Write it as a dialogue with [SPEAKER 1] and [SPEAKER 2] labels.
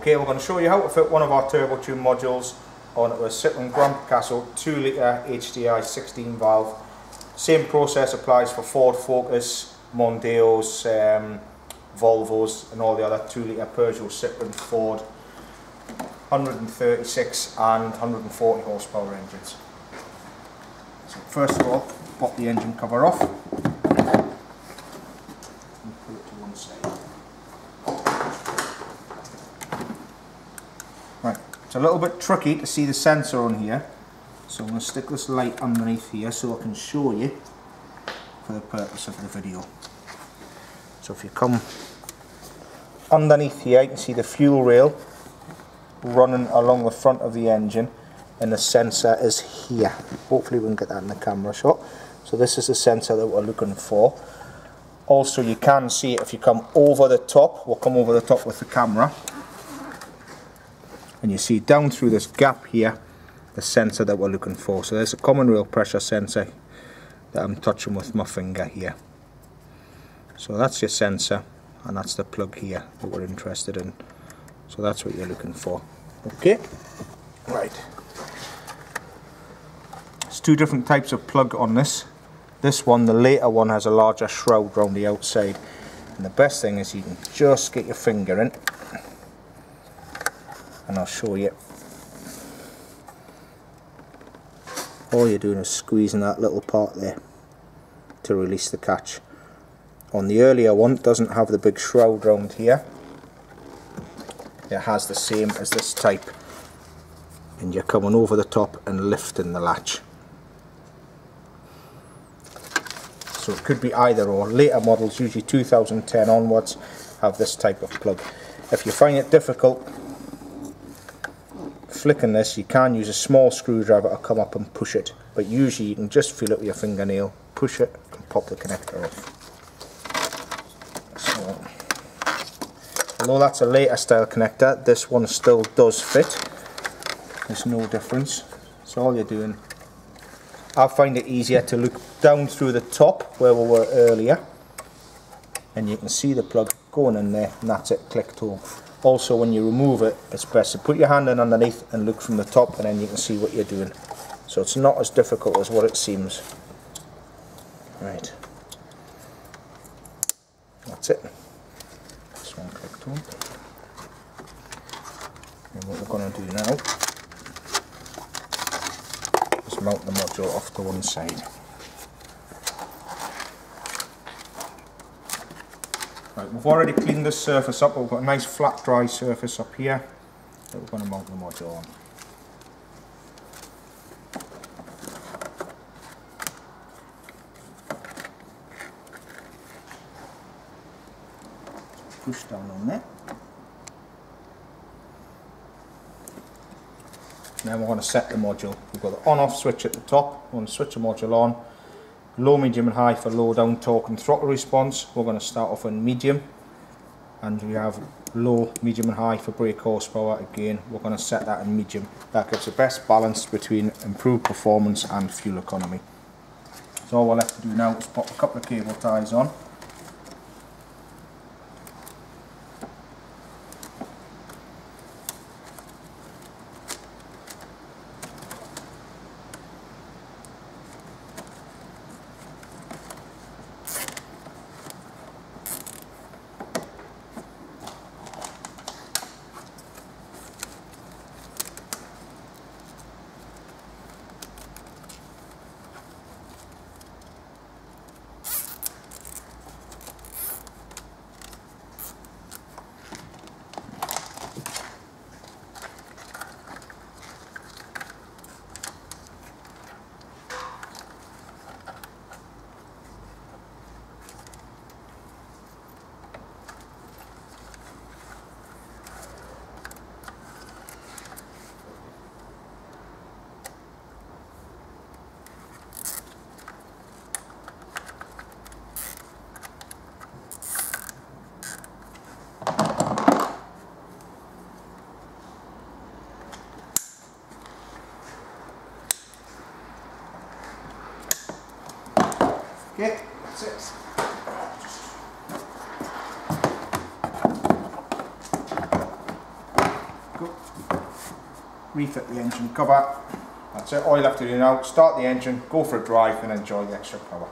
[SPEAKER 1] Okay, we're going to show you how to fit one of our Turbotune modules onto a Citroen Grand Picasso 2 litre HDI 16 valve. Same process applies for Ford Focus, Mondeos, um, Volvos and all the other 2 litre Peugeot, Citroen, Ford 136 and 140 horsepower engines. So first of all, pop the engine cover off. Right, it's a little bit tricky to see the sensor on here, so I'm going to stick this light underneath here so I can show you for the purpose of the video. So if you come underneath here, you can see the fuel rail running along the front of the engine and the sensor is here. Hopefully we can get that in the camera shot. So this is the sensor that we're looking for. Also you can see it if you come over the top, we'll come over the top with the camera and you see down through this gap here the sensor that we're looking for. So there's a common rail pressure sensor that I'm touching with my finger here. So that's your sensor and that's the plug here that we're interested in. So that's what you're looking for. Okay? Right. There's two different types of plug on this. This one the later one has a larger shroud around the outside. And the best thing is you can just get your finger in and I'll show you. All you're doing is squeezing that little part there to release the catch. On the earlier one it doesn't have the big shroud round here. It has the same as this type. And you're coming over the top and lifting the latch. So it could be either or. Later models usually 2010 onwards have this type of plug. If you find it difficult flicking this you can use a small screwdriver to come up and push it but usually you can just feel it with your fingernail. Push it and pop the connector off. So although that's a later style connector this one still does fit. There's no difference. So all you're doing. I find it easier to look down through the top where we were earlier and you can see the plug going in there and that's it clicked home also when you remove it it's best to put your hand in underneath and look from the top and then you can see what you're doing. So it's not as difficult as what it seems. Right. That's it. This one clicked on. And what we're going to do now is mount the module off to one side Right, we've already cleaned this surface up, we've got a nice flat dry surface up here that we're going to mount the module on. Push down on there. Now we're going to set the module. We've got the on off switch at the top, we're going to switch the module on low, medium and high for low down torque and throttle response. We're going to start off on medium and we have low, medium and high for brake horsepower. Again, we're going to set that in medium. That gives the best balance between improved performance and fuel economy. So all we're left to do now is pop a couple of cable ties on. Okay, that's it. Refit the engine cover. That's it, all you have to do now, start the engine, go for a drive and enjoy the extra power.